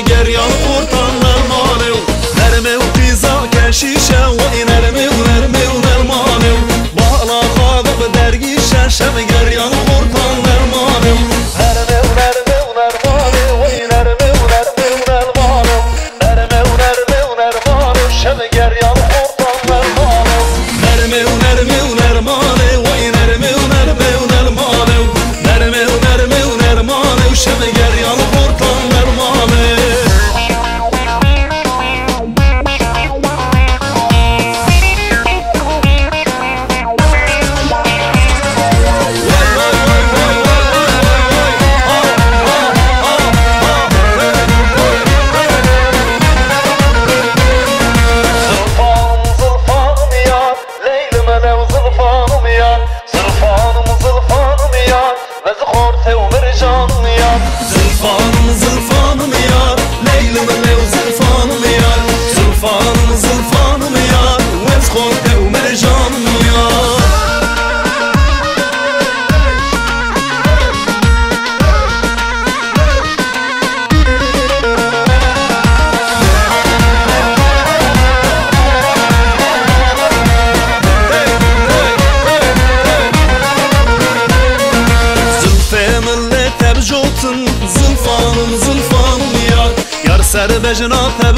شب گریان قرطان نرمانه نرمه و پیزا کشیشه و این نرمه و نرمه و نرمانه بالا خواب به درگیشه شب گریان قرطان نرمانه نرمه و نرمه و نرمانه و این نرمه و نرمه و نرمانه نرمه و نرمه و نرمانه شب گریان Treasure North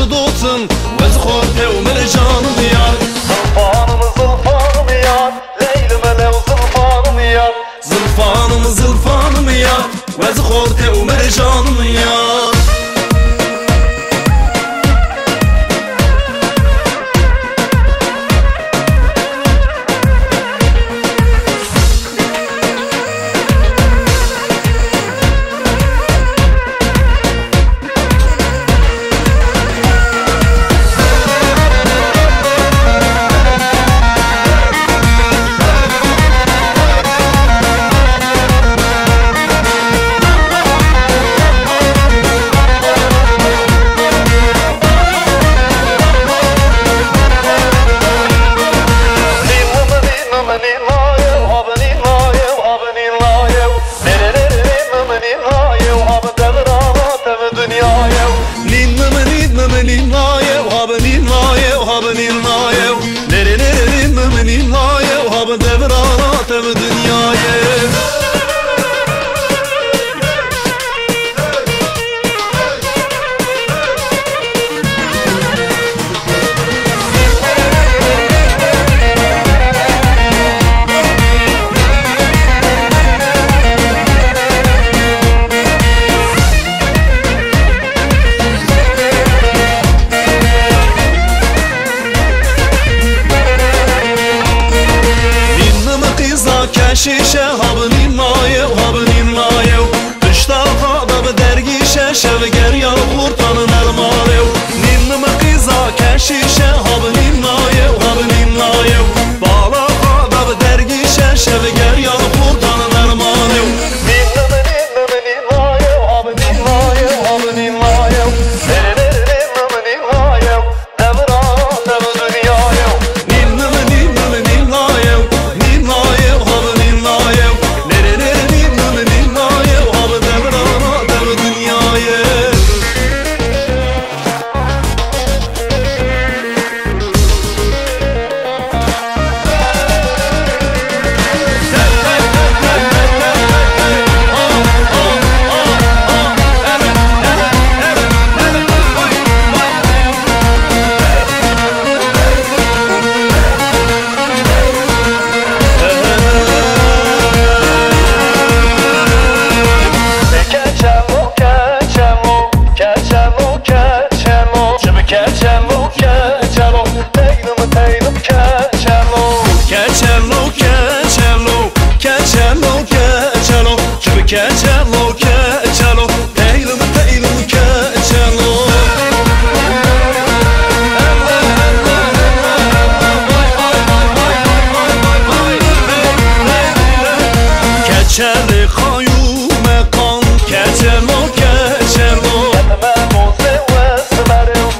کچل خایوم قان کچل ما کچل ما.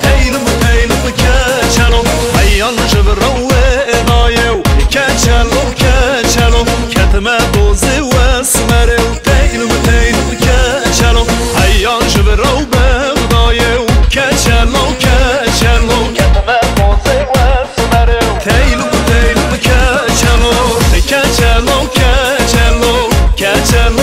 تیرم تیرم کچلم ایان جب رو ادایو کچلم کچلم کتم بوزی و اسمرو تیرم تیرم کچلم ایان جب رو بغدایو کچلم کچلم کتم بوزی و اسمرو تیرم تیرم کچلم کچلم to